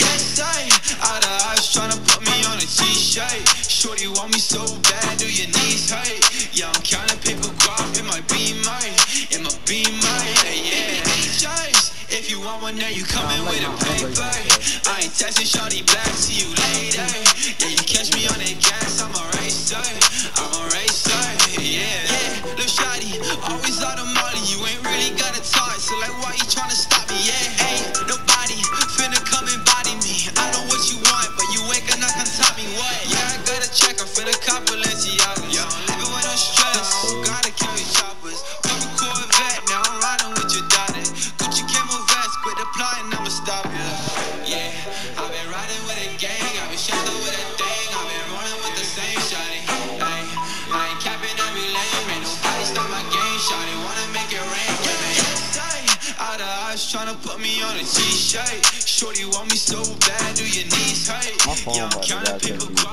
get tight. Out of eyes tryna put me on a t-shirt. Shorty want me so bad, do your knees hurt? Yeah, I'm counting paper guap in my beamer, in my beamer, yeah. yeah. if you want one, now you coming with a paper. I ain't texting Shorty back to you later. Yeah, you catch me on that gas, I'm a racer, I'm a racer, yeah. Yeah, Little shawty, always out of money, you ain't really gotta talk, so like, why you tryna stop? Check, I'm finna cop Balenciaga. Yeah, I'm living with no stress. Gotta keep carry choppers. Couple Corvette, now I'm riding with your daughter. Gucci camel vest, quit applying, I'ma stop ya. Yeah, I've been riding with a gang, I've been strapped with a thing, I've been rolling with the same shawty. Ay, I ain't capping every lane, ain't nobody stop my game, shawty. Wanna make it rain, yeah, yeah. Out of eyes tryna put me on a t-shirt. Shorty want me so bad, do your knees hurt? My phone Yeah, I'm counting die, paper baby. guap